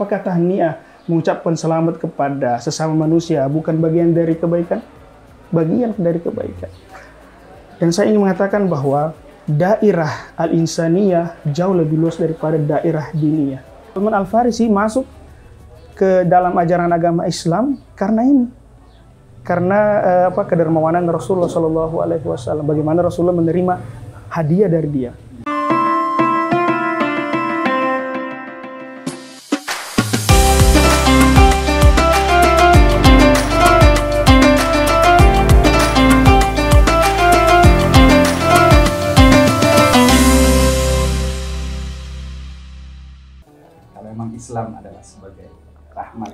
Apakah tahniah mengucapkan selamat kepada sesama manusia bukan bagian dari kebaikan? Bagian dari kebaikan. Dan saya ingin mengatakan bahwa daerah al-insaniyah jauh lebih luas daripada daerah diniyah. Salman Al-Farisi masuk ke dalam ajaran agama Islam karena ini. Karena eh, apa kedermawanan Rasulullah Shallallahu alaihi wasallam, bagaimana Rasulullah menerima hadiah dari dia. Memang Islam adalah sebagai rahmat.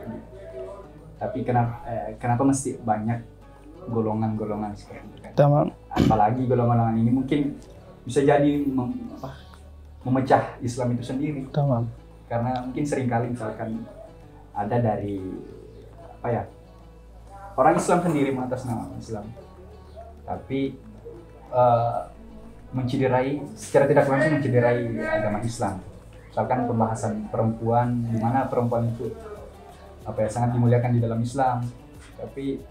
Tapi kenapa eh, kenapa mesti banyak golongan-golongan seperti itu kan? Tamam. apalagi golongan-golongan ini mungkin bisa jadi mem- apa, memecah Islam itu sendiri. Tamam. karena mungkin sering kali misalkan ada dari apa ya orang Islam sendiri mengatasnamakan Islam. Tapi eh, menciderai secara tidak langsung menciderai agama Islam misalkan pembahasan perempuan di mana perempuan itu apa ya sangat dimuliakan di dalam Islam tapi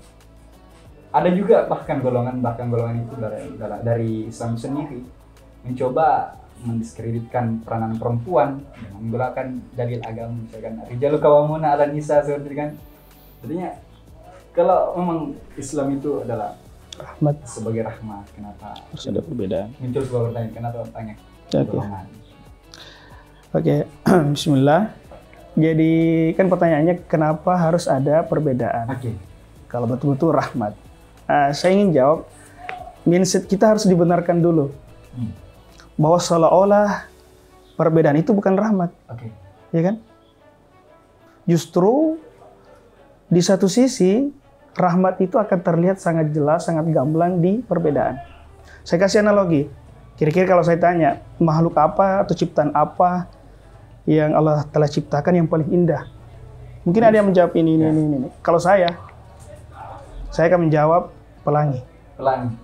ada juga bahkan golongan bahkan golongan itu dari dari, Islam sendiri mencoba mendiskreditkan peranan perempuan dengan menggunakan dalil agama misalkan rijalu kawamuna ala nisa seperti kan jadinya kalau memang Islam itu adalah Rahmat sebagai rahmat kenapa harus ada perbedaan. muncul sebuah pertanyaan kenapa banyak Oke. golongan Oke, Bismillah. Jadi kan pertanyaannya kenapa harus ada perbedaan? oke Kalau betul-betul rahmat. Ah, saya ingin jawab, mindset kita harus dibenarkan dulu Hmm. bahwa seolah-olah perbedaan itu bukan rahmat, oke ya kan? Justru di satu sisi rahmat itu akan terlihat sangat jelas, sangat gamblang di perbedaan. Saya kasih analogi. Kira-kira kalau saya tanya, makhluk apa atau ciptaan apa yang Allah telah ciptakan yang paling indah? Mungkin ada yang menjawab ini, ini, ini, ini. Kalau saya, saya akan menjawab pelangi. pelangi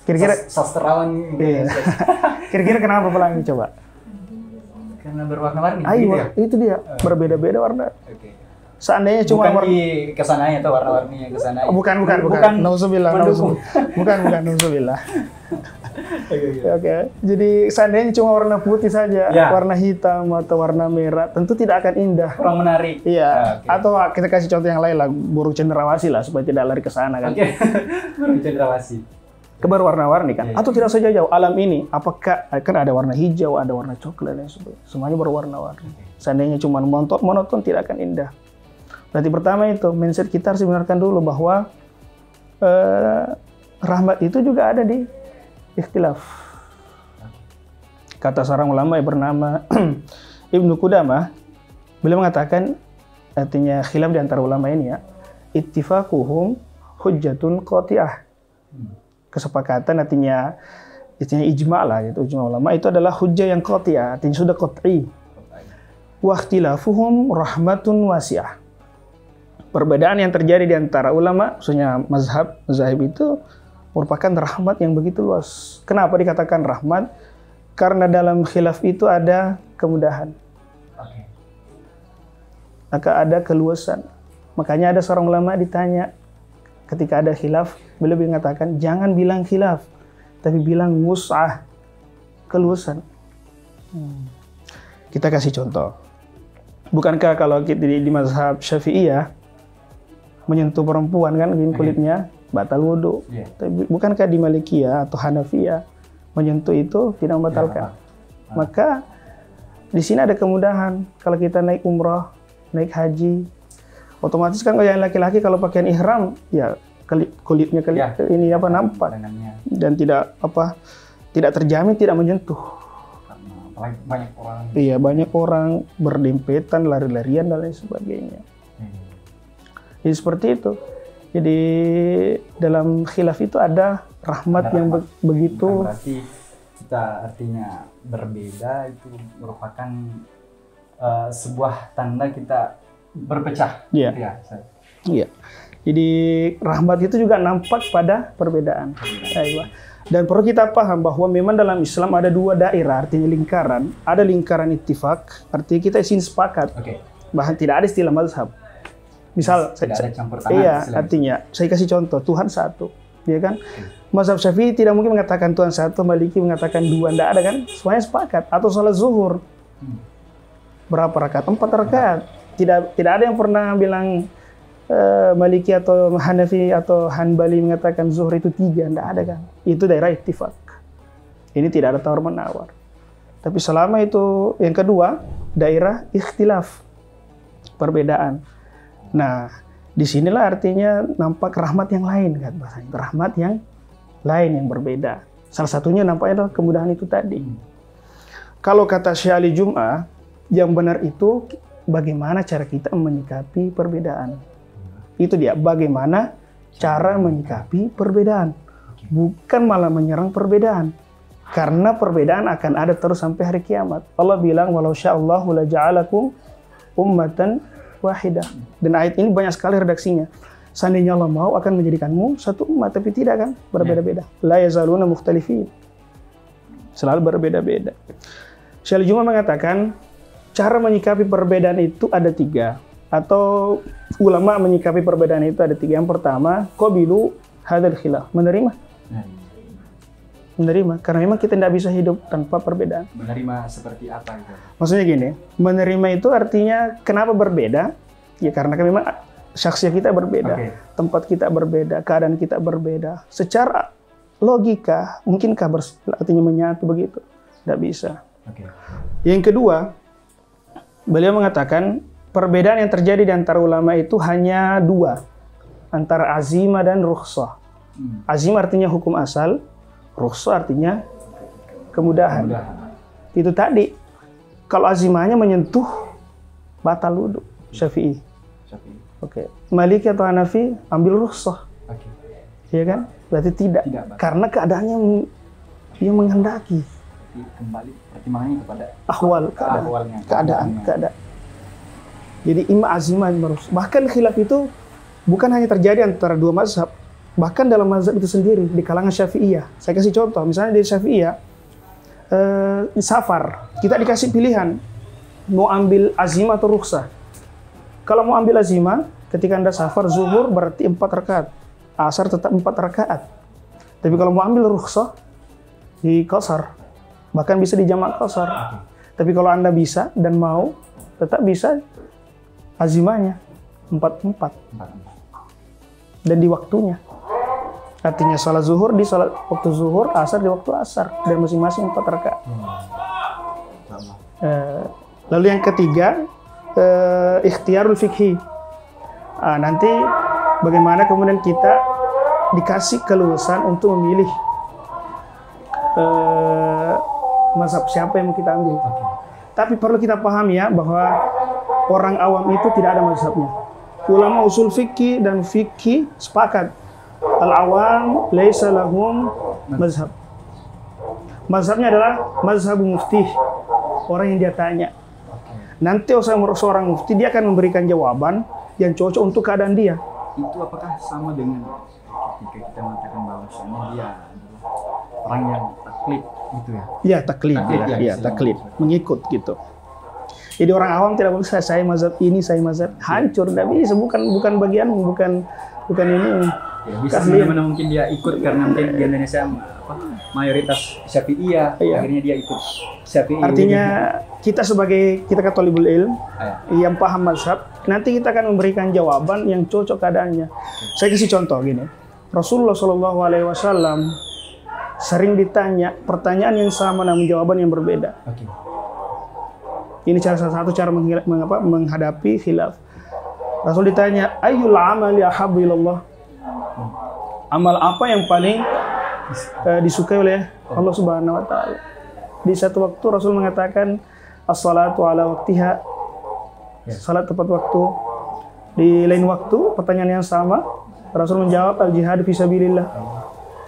Kira-kira, Sas- sastrawan Iya. kira-kira kenapa pelangi coba? karena berwarna-warni Ayo, gitu ya itu dia berbeda-beda warna. oke Seandainya cuma bukan warna, di ke sananya atau warna-warninya ke sananya Oh, bukan, bukan, bukan. bukan Nauzubillah, nauzubillah. Bukan, bukan, nauzubillah. Oke, oke. Oke, jadi seandainya cuma warna putih saja, Ya. warna hitam atau warna merah, tentu tidak akan indah. kurang menarik Iya, Ah, oke. atau kita kasih contoh yang lain lah, burung cendrawasih lah supaya tidak lari ke sana kan. oke baru cendrawasih Ke berwarna-warni kan. Iya. Atau tidak saja jauh alam ini, apakah kan ada warna hijau, ada warna coklat dan sebagainya. Semuanya berwarna-warni. Seandainya cuma monoton, monoton tidak akan indah. Berarti pertama itu mindset kita harus dibenarkan dulu bahwa eh, rahmat itu juga ada di ikhtilaf. Kata seorang ulama yang bernama Ibnu Qudamah, beliau mengatakan artinya khilaf di antara ulama ini ya, ittifaquhum hujjatun qati'ah. Kesepakatan artinya artinya ijma lah gitu, ijma ulama itu adalah hujjah yang qati'ah, artinya sudah qat'i. Wa ikhtilafuhum rahmatun wasi'ah. Perbedaan yang terjadi di antara ulama, maksudnya mazhab, mazhab itu merupakan rahmat yang begitu luas. Kenapa dikatakan rahmat? Karena dalam khilaf itu ada kemudahan, maka ada keluasan. Makanya ada seorang ulama ditanya ketika ada khilaf, beliau mengatakan jangan bilang khilaf, tapi bilang wus'ah, keluasan. Hmm. Kita kasih contoh. Bukankah kalau kita di, di mazhab Syafi'iyah menyentuh perempuan kan kulitnya batal wudhu. Iya. Tapi bukankah di Malikiyah atau Hanafiyah menyentuh itu tidak membatalkan? Tidak Maka di sini ada kemudahan. Kalau kita naik umroh, naik haji, otomatis kan kalau yang laki-laki kalau pakaian ihram ya kulitnya keli- Ya. ini apa nampak dan tidak apa tidak terjamin tidak menyentuh. karena banyak orang Iya banyak orang berdempetan lari-larian dan lain sebagainya. Hmm. Jadi seperti itu. Jadi dalam khilaf itu ada rahmat Ada yang rahmat. be- begitu Bukan berarti kita artinya berbeda itu merupakan eh, sebuah tanda kita berpecah Iya. gitu ya? Iya. Jadi rahmat itu juga nampak pada perbedaan. Aiyah. Dan perlu kita paham bahwa memang dalam Islam ada dua daerah, artinya lingkaran. Ada lingkaran ittifak, artinya kita izin sepakat. oke Bahkan tidak ada istilah mazhab. Misal, Tidak saya- ada campur tangan. iya, istilahnya. artinya saya kasih contoh Tuhan satu, ya kan? Mazhab Syafi'i tidak mungkin mengatakan Tuhan satu, Maliki mengatakan dua, tidak ada kan? Semuanya sepakat. Atau sholat zuhur Hmm. berapa rakaat? Empat rakaat. Tidak tidak ada yang pernah bilang eh, Maliki atau Hanafi atau Hanbali mengatakan zuhur itu tiga, tidak ada kan? Itu daerah ittifaq. Ini tidak ada tawar menawar. Tapi selama itu yang kedua daerah ikhtilaf perbedaan. Nah, di sinilah artinya nampak rahmat yang lain kan bahasanya. Rahmat yang lain yang berbeda. Salah satunya nampaknya adalah kemudahan itu tadi. Kalau kata Syekh Ali Jum'ah, yang benar itu bagaimana cara kita menyikapi perbedaan. Itu dia, bagaimana cara menyikapi perbedaan. Bukan malah menyerang perbedaan. Karena perbedaan akan ada terus sampai hari kiamat. Allah bilang, walau sya'allahu la ja'alakum ummatan wahidah. Dan ayat ini banyak sekali redaksinya. Seandainya Allah mau akan menjadikanmu satu umat, tapi tidak kan? Berbeda-beda. La yazaluna mukhtalifin. Selalu berbeda-beda. Syekh Juma mengatakan, cara menyikapi perbedaan itu ada tiga. Atau ulama menyikapi perbedaan itu ada tiga. Yang pertama, qabilu hadal khilaf. Menerima. Menerima. Karena memang kita tidak bisa hidup tanpa perbedaan. menerima seperti apa gitu. Maksudnya gini, menerima itu artinya kenapa berbeda? Ya karena kan memang syaksiat kita berbeda, Oke. tempat kita berbeda, keadaan kita berbeda. Secara logika, mungkinkah artinya menyatu begitu? Tidak bisa. Oke. Yang kedua, beliau mengatakan perbedaan yang terjadi di antara ulama itu hanya dua, antara azimah dan rukhsah. Hmm. Azim artinya hukum asal, rukhsah artinya kemudahan. Mudah. Itu tadi. Kalau azimahnya menyentuh batal wudhu. Syafi'i. Syafi'i. Oke. Maliki atau Hanafi ambil rukhsah. Oke. Ya kan? Berarti tidak. Tidak. Karena keadaannya yang- menghendaki. Kembali pertimbangannya kepada Ahwal keadaan. ahwalnya. Keadaan. Keadaan. Jadi ima azimah rukhsah. Bahkan khilaf itu bukan hanya terjadi antara dua mazhab. Bahkan dalam mazhab itu sendiri di kalangan Syafi'iyah. Saya kasih contoh. Misalnya di Syafi'iyah eh, safar. Kita dikasih pilihan mau ambil azimah atau rukhsah. Kalau mau ambil azimah, ketika anda safar zuhur berarti empat rakaat, asar tetap empat rakaat. Tapi kalau mau ambil rukhsah di kosar, bahkan bisa dijamak kosar. Tapi kalau anda bisa dan mau, tetap bisa azimahnya empat empat Empat, empat. dan di waktunya. Artinya sholat zuhur di sholat waktu zuhur, asar di waktu asar dan masing-masing empat rakaat. Sama. Eh, lalu yang ketiga, eh, ikhtiarul fikhi. Ah, nanti bagaimana kemudian kita dikasih keluasan untuk memilih eh, mazhab siapa yang mau kita ambil. Oke. Tapi perlu kita pahami ya bahwa orang awam itu tidak ada mazhabnya. Ulama usul fikih dan fikih sepakat. Al-awam laisa lahum mazhab. Mazhabnya adalah mazhab mufti. Orang yang dia tanya. Nanti seorang seorang mufti dia akan memberikan jawaban yang cocok untuk keadaan dia. Itu apakah sama dengan ketika kita mengatakan bahwasanya dia adalah orang yang taklid gitu ya? Ya taklid, Taklid, ya, ya, ya, istilahnya. taklid, mengikut gitu. Jadi orang awam tidak bisa saya mazhab ini, saya mazhab hancur, tidak bisa, bukan bukan bagianmu, bukan bukan ini. Ya, bisa mana mungkin dia ikut karena mungkin di Indonesia apa, mayoritas Syafi'iyah, Iya. akhirnya dia ikut Syafi'i. Artinya kita sebagai kita katolibul ilm Ah, yang paham mazhab, nanti kita akan memberikan jawaban yang cocok keadaannya. Saya kasih contoh gini. Rasulullah Shallallahu Alaihi Wasallam sering ditanya pertanyaan yang sama namun jawaban yang berbeda. Oke. Ini cara salah satu cara menghadapi khilaf. Rasul ditanya, Ayyul amali ahabbu ilallah? Amal apa yang paling eh, disukai oleh Allah Subhanahu wa taala? Di satu waktu Rasul mengatakan as-salatu ala waktiha. Ya. Salat tepat waktu. Di lain waktu pertanyaan yang sama Rasul menjawab al-jihad fi sabilillah.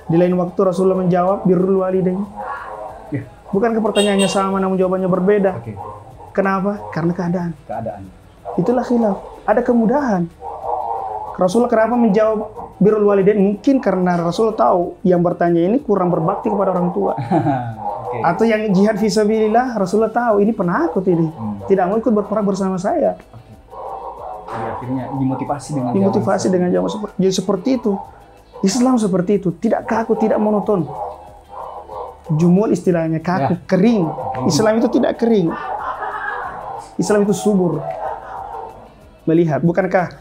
Di lain waktu Rasulullah menjawab birrul walidain. Ya. Bukankah pertanyaannya sama namun jawabannya berbeda? Oke. Kenapa? Karena keadaan. Keadaan. Itulah khilaf. Ada kemudahan. Rasulullah kenapa menjawab birrul walidain? Mungkin karena Rasul tahu yang bertanya ini kurang berbakti kepada orang tua. Oke. Atau yang jihad fisabilillah, Rasulullah tahu ini penakut ini. Hmm. Tidak mau ikut berperang bersama saya. Jadi akhirnya dimotivasi dengan dimotivasi jawaban dengan jawaban seperti jadi seperti itu Islam seperti itu tidak kaku tidak monoton jumul istilahnya kaku Ya. kering Islam itu tidak kering Islam itu subur melihat bukankah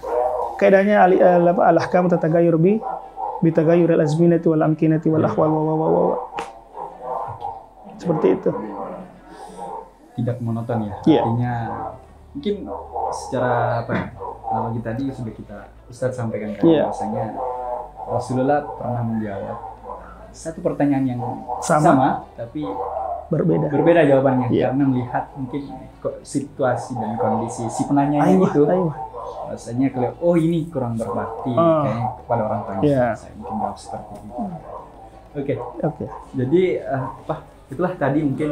kaidahnya ali- eh, apa al-ahkam tatagayyur bi bitagayyur al-azminati wal amkinati wal ahwal wa wa wa seperti itu tidak monoton ya. Iya. Artinya mungkin secara apa ya? Analogi tadi sudah kita Ustadz sampaikan kan Iya. bahwasanya Rasulullah pernah menjawab satu pertanyaan yang Sama. sama, tapi berbeda berbeda jawabannya Iya. karena melihat mungkin situasi dan kondisi si penanyanya Aywa, itu. Rasanya kelihatan oh ini kurang berbakti Ah. kayaknya kepada orang tuanya Iya. saya mungkin jawab seperti itu oke oke jadi eh, apa itulah tadi mungkin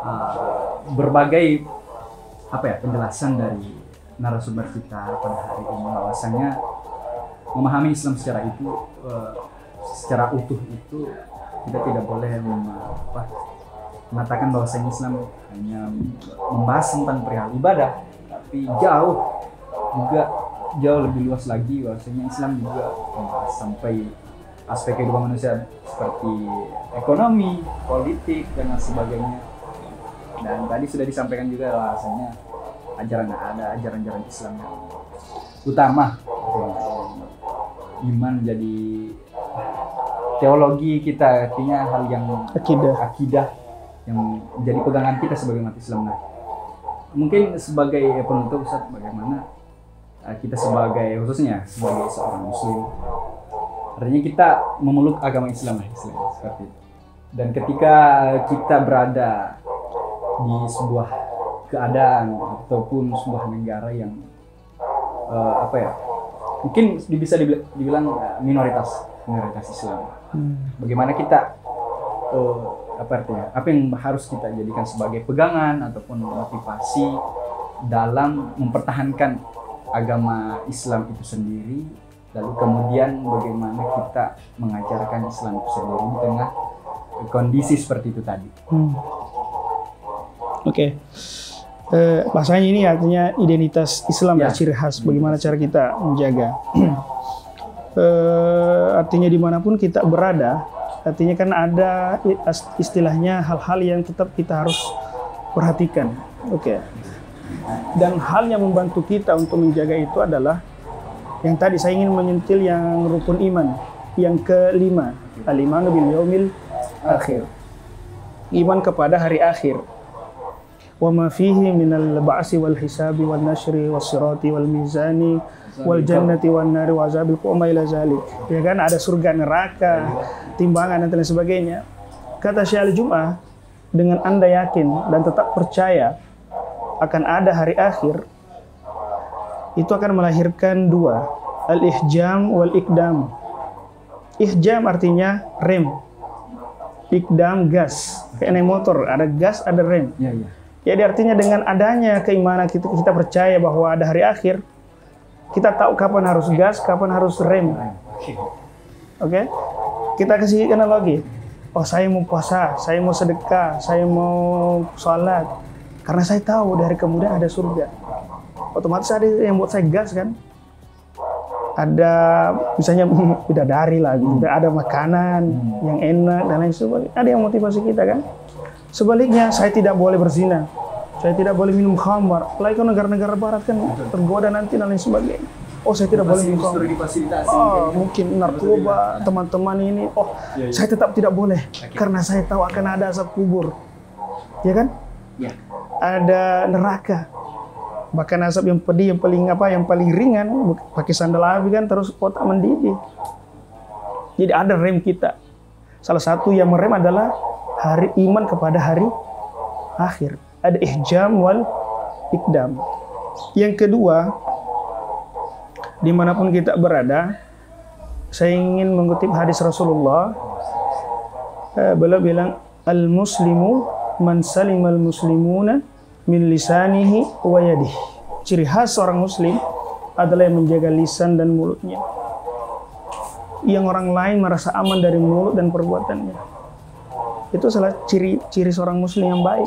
eh, berbagai apa ya penjelasan dari narasumber kita pada hari ini bahwasanya memahami Islam secara itu eh, secara utuh itu kita tidak boleh mem- apa, mengatakan bahwasanya Islam hanya membahas tentang perihal ibadah tapi jauh juga jauh lebih luas lagi bahwasanya Islam juga membahas sampai aspek kehidupan manusia seperti ekonomi, politik dan lain sebagainya. Dan tadi sudah disampaikan juga bahwasanya ajaran ada ajaran-ajaran Islam yang utama iman jadi teologi kita artinya hal yang akidah akidah yang menjadi pegangan kita sebagai umat Islam. Nah, mungkin sebagai penutup Ustaz bagaimana kita sebagai khususnya sebagai seorang muslim artinya kita memeluk agama Islam lah istilahnya seperti itu. Dan ketika kita berada di sebuah keadaan ataupun sebuah negara yang uh, apa ya mungkin bisa dibil- dibilang uh, minoritas minoritas Islam Hmm. bagaimana kita eh, apa artinya apa yang harus kita jadikan sebagai pegangan ataupun motivasi dalam mempertahankan agama Islam itu sendiri lalu kemudian bagaimana kita mengajarkan Islam itu sendiri di tengah kondisi seperti itu tadi Hmm. Oke. Eh, bahasanya ini artinya identitas Islam Ya. ya. ciri khas. Bagaimana cara kita menjaga. Eh, artinya di mana pun kita berada, artinya kan ada istilahnya hal-hal yang tetap kita harus perhatikan. Oke. Dan hal yang membantu kita untuk menjaga itu adalah yang tadi saya ingin menyentil yang rukun iman yang kelima. Aliman bil yaumil akhir. Iman kepada hari akhir. Wa ma fihi minal ba'si wal hisabi wal nashri was sirati wal mizani wal jannati wan nari wa azabil qoma ila zalik. Ya kan? Ada surga neraka timbangan dan lain sebagainya. Kata Syekh Al-Jum'ah dengan anda yakin dan tetap percaya akan ada hari akhir itu akan melahirkan dua al-ihjam wal ikdam ihjam artinya rem ikdam gas kayak naik motor ada gas ada rem ya ya jadi artinya dengan adanya keimanan kita, kita percaya bahwa ada hari akhir, kita tahu kapan harus gas, kapan harus rem. oke Oke? Kita kasih analogi. Oh, saya mau puasa, saya mau sedekah, saya mau sholat. Karena saya tahu dari kemudian ada surga. Otomatis ada yang buat saya gas kan? Ada misalnya bidadari lah, gitu. ada makanan yang enak dan lain sebagainya. Ada yang motivasi kita kan? Sebaliknya, saya tidak boleh berzina. Saya tidak boleh minum khamar. Apalagi negara-negara barat kan tergoda nanti dan lain sebagainya. Oh, saya tidak boleh minum Oh, mungkin narkoba, teman-teman ini. Oh, Iya, iya. saya tetap tidak boleh karena saya tahu akan ada asap kubur. Ya kan? ya Ada neraka. Bahkan asap yang pedih, yang paling apa, yang paling ringan, pakai sandal api kan terus otak mendidih. Jadi ada rem kita. Salah satu yang merem adalah hari iman kepada hari akhir. Ada ihjam wal ikdam. Yang kedua, di mana pun kita berada, saya ingin mengutip hadis Rasulullah. Eh, beliau bilang, al-muslimu man salimal muslimuna min lisanihi wa yadihi. Ciri khas seorang muslim adalah yang menjaga lisan dan mulutnya. Yang orang lain merasa aman dari mulut dan perbuatannya. Itu salah ciri ciri seorang muslim yang baik.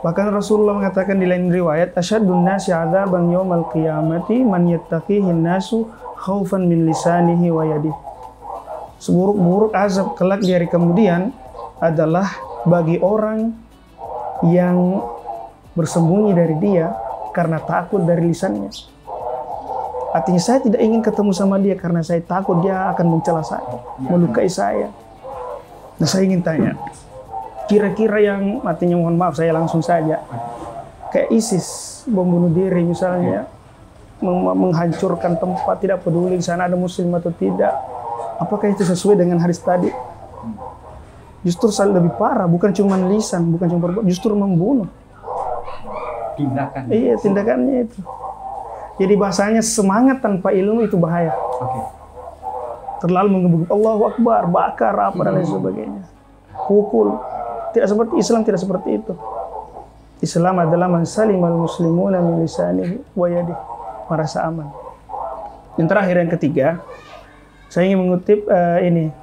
Bahkan Rasulullah mengatakan di lain riwayat, "Asyaddun nasi 'adzaban yaumal qiyamati man yattaqihi nasu khaufan min lisanihi wa yadihi." Seburuk-buruk azab kelak di hari kemudian adalah bagi orang yang bersembunyi dari dia karena takut dari lisannya. Artinya saya tidak ingin ketemu sama dia karena saya takut dia akan mencela saya, melukai saya. Nah saya ingin tanya, kira-kira yang artinya mohon maaf saya langsung saja kayak ISIS bom bunuh diri misalnya meng- menghancurkan tempat tidak peduli di sana ada muslim atau tidak apakah itu sesuai dengan hadis tadi justru lebih parah bukan cuma lisan bukan cuma justru membunuh Tindakan. iya tindakannya itu. Jadi bahasanya semangat tanpa ilmu itu bahaya. Oke. terlalu mengebuk Allahu Akbar bakar apa dan lain sebagainya. Pukul. Tidak seperti Islam tidak seperti itu. Islam adalah man salimal muslimuna min lisanihi wa yadihi. Merasa aman. Yang terakhir yang ketiga saya ingin mengutip eh, ini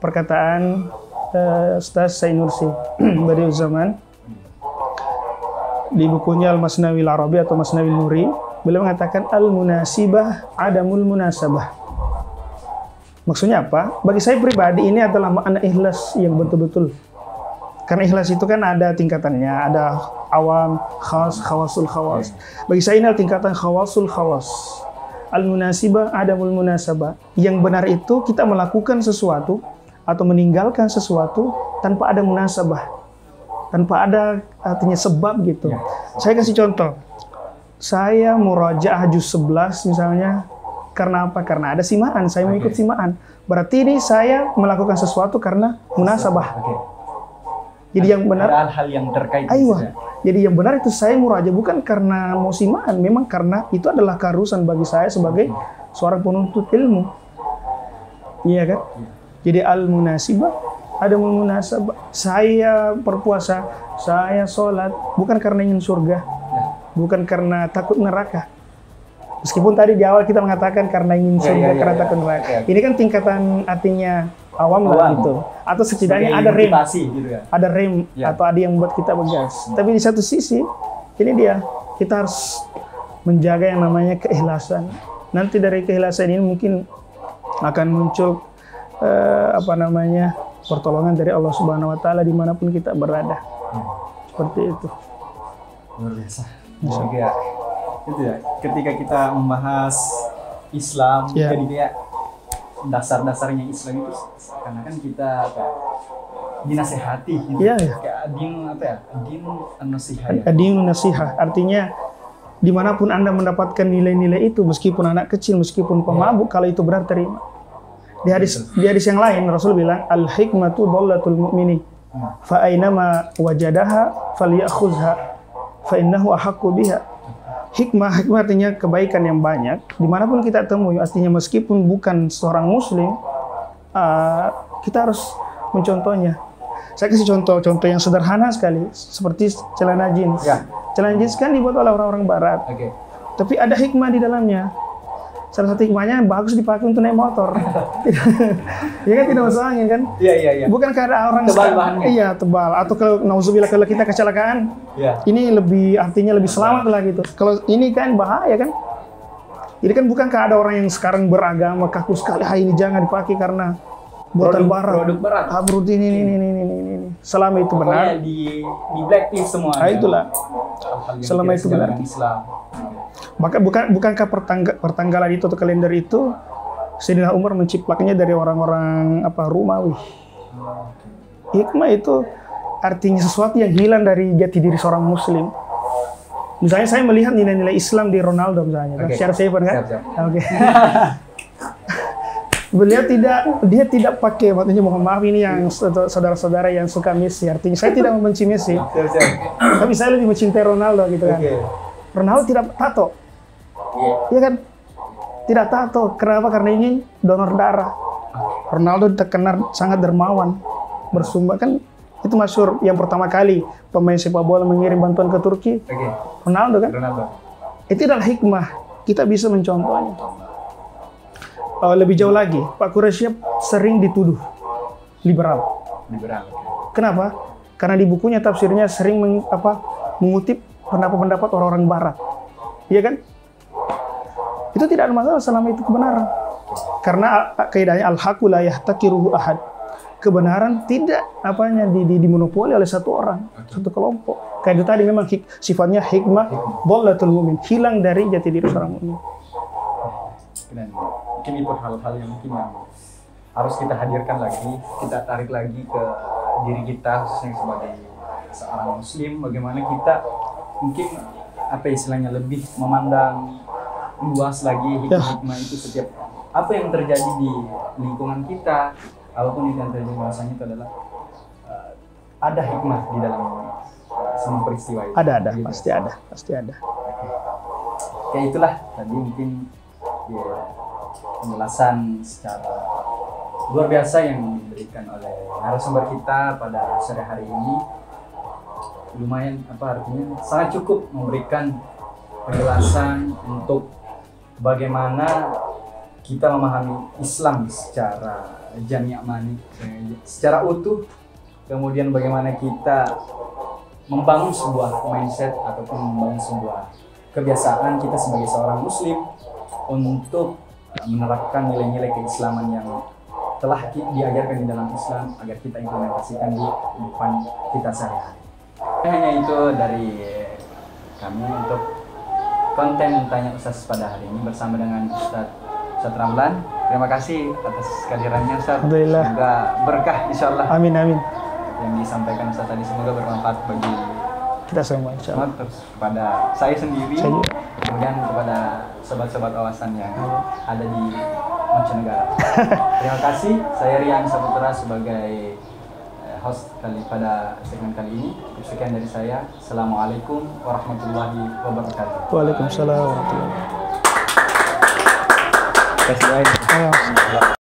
perkataan uh, Ustaz Said Nursi dari zaman di bukunya Al-Masnawi Al-Arabi atau Masnawi Nuri beliau mengatakan al-munasibah adamul munasabah Maksudnya apa? Bagi saya pribadi ini adalah makna ikhlas yang betul-betul. Karena ikhlas itu kan ada tingkatannya, ada awam, khas, khawasul khawas. Bagi saya ini adalah tingkatan khawasul khawas. Al-munasibah adamul munasabah. Yang benar itu kita melakukan sesuatu atau meninggalkan sesuatu tanpa ada munasabah. Tanpa ada artinya sebab gitu. Ya. Saya kasih contoh. Saya murajaah juz 11 misalnya karena apa? Karena ada simaan, saya mau Oke. ikut simaan. Berarti ini saya melakukan sesuatu karena munasabah. Oke. Jadi yang benar, Ada hal yang terkait. situ. Jadi yang benar itu saya muraja bukan karena mau simaan, memang karena itu adalah keharusan bagi saya sebagai seorang penuntut ilmu. Iya kan? Jadi al munasibah ada munasabah. Saya berpuasa, saya sholat bukan karena ingin surga, Ya. bukan karena takut neraka. Meskipun tadi di awal kita mengatakan karena ingin Ya, surga, ya, ya, karena ya. takut neraka. Ya. Ini kan tingkatan artinya awam lah Awam. gitu. Atau setidaknya Sebagai ada rem, gitu ya. ada rem Ya. atau ada yang membuat kita bergas. Tapi di satu sisi, ini dia kita harus menjaga yang namanya keikhlasan. Nanti dari keikhlasan ini mungkin akan muncul eh, apa namanya pertolongan dari Allah Subhanahu Wa Taala di mana pun kita berada. Ya. Seperti itu. luar biasa juga itu ya ketika kita membahas Islam Ya. jadi kayak dasar-dasarnya Islam itu karena kan kita apa ya, dinasehati gitu Iya, iya. kayak adin apa ya adin nasihat ya Adin nasihat artinya di mana pun anda mendapatkan nilai-nilai itu meskipun anak kecil meskipun pemabuk kalau itu benar terima di hadis di hadis yang lain Rasul bilang al hikmatu dhallatul mu'mini. Fa ainama wajadaha falyakhuzha. Fa innahu ahaqqu biha. Hikmah hikmah artinya kebaikan yang banyak. Di mana pun kita temui artinya meskipun bukan seorang muslim uh, kita harus mencontohnya. Saya kasih contoh-contoh yang sederhana sekali seperti celana jeans. Ya. celana jeans kan dibuat oleh orang-orang barat. Oke. Tapi ada hikmah di dalamnya salah satu hikmahnya bagus dipakai untuk naik motor ya kan tidak masuk angin kan iya iya iya bukan karena orang Tebal sekarang- bahannya. iya tebal atau kalau nauzubillah kalau kita kecelakaan iya ini lebih artinya lebih selamat lah gitu. Kalau ini kan bahaya kan. Jadi kan bukankah ada orang yang sekarang beragama kaku sekali, ah ini jangan dipakai karena buatan Produk- barat. produk barat. Ah bro, ini ini ini ini ini ini. Selama itu pokoknya benar, di di blacklist semua ah itulah. Selama itu benar. Islam Maka bukan bukankah pertangga, pertanggalan itu atau kalender itu Sayyidina Umar menciplaknya dari orang-orang apa Romawi. Hikmah itu artinya sesuatu yang hilang dari jati diri seorang muslim. Misalnya saya melihat nilai-nilai Islam di Ronaldo misalnya, Oke. secara seven kan? Siap, siap. Beliau tidak, dia tidak pakai, maksudnya mohon maaf ini yang saudara-saudara yang suka Messi. Artinya saya tidak membenci Messi, tapi saya lebih mencintai Ronaldo gitu kan. Ronaldo tidak tato, Iya. Iya kan? Tidak tato. Kenapa? Karena ini donor darah. Ronaldo terkenal sangat dermawan, bersumbang kan itu masyur yang pertama kali pemain sepak bola mengirim bantuan ke Turki, Ronaldo kan? Ronaldo Itu adalah hikmah. Kita bisa mencontohnya. Eh, lebih jauh lagi, Pak Quraisy sering dituduh liberal. liberal Kenapa? Karena di bukunya tafsirnya sering meng, apa, mengutip pendapat-pendapat orang-orang barat. Iya kan? Itu tidak ada masalah selama itu kebenaran. Karena kaidahnya al-haqqu la yahtakiruhu ahad. Kebenaran tidak apanya di, di, dimonopoli oleh satu orang, satu kelompok. Kayak itu tadi memang hik- sifatnya hikmah dhallatul mumin, hilang dari jati diri seorang mukmin. dan mungkin itu hal-hal yang mungkin yang harus kita hadirkan lagi kita tarik lagi ke diri kita khususnya sebagai seorang muslim. Bagaimana kita mungkin apa istilahnya lebih memandang luas lagi hikmah-hikmah itu setiap apa yang terjadi di lingkungan kita. Itu yang terjadi bahasanya itu adalah eh, ada hikmah di dalam semua peristiwa itu. Ada ada, Gitu. pasti ada, pasti ada. ya itulah tadi mungkin ya, penjelasan secara luar biasa yang diberikan oleh narasumber kita pada sore hari ini. Lumayan apa artinya? Sangat cukup memberikan penjelasan untuk bagaimana kita memahami Islam secara jami' mani secara utuh. Kemudian bagaimana kita membangun sebuah mindset ataupun membangun sebuah kebiasaan kita sebagai seorang muslim untuk menerapkan nilai-nilai keislaman yang telah diajarkan di dalam Islam agar kita implementasikan di kehidupan kita sehari-hari. Hanya itu dari kami untuk konten Tanya Ustaz pada hari ini bersama dengan Ustaz Ustaz Ramlan. Terima kasih atas kehadirannya Ustaz. Alhamdulillah. Semoga berkah insya Allah Amin amin. yang disampaikan Ustaz tadi semoga bermanfaat bagi Kita semua terus kepada saya sendiri Saya kemudian kepada sobat-sobat wawasan yang ada di mancanegara. Terima kasih. Saya Rian Saputra sebagai eh, host kali pada segmen kali ini. Sekian dari saya. Assalamualaikum warahmatullahi wabarakatuh. Waalaikumsalam warahmatullahi wabarakatuh. Terima kasih. Ayo.